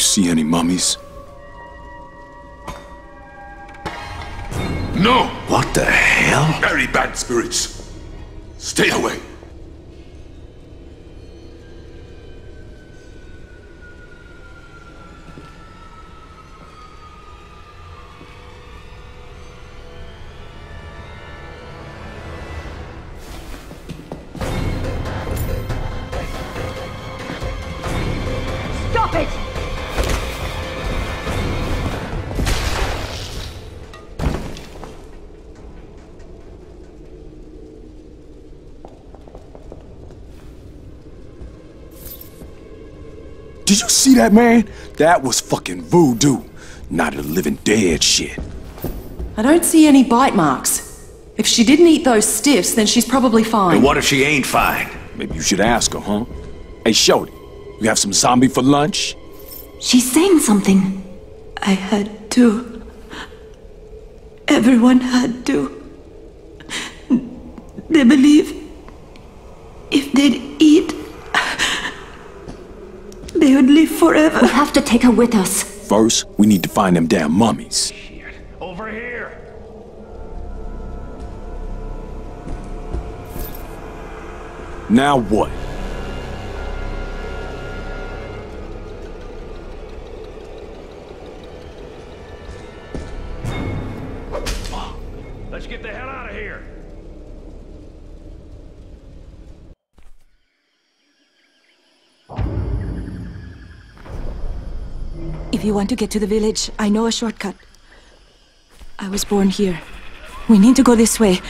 You see any mummies? No! What the hell? Very bad spirits. Stay away. Stop it! Did you see that, man? That was fucking voodoo. Not a living dead shit. I don't see any bite marks. If she didn't eat those stiffs, then she's probably fine. And what if she ain't fine? Maybe you should ask her, huh? Hey, Shorty, you have some zombie for lunch? She's saying something. I had to. Everyone had to. They believe if they'd eat, they would live forever. We have to take her with us. First, we need to find them damn mummies. Over here! Now what? Let's get the hell out of here! If you want to get to the village, I know a shortcut. I was born here. We need to go this way.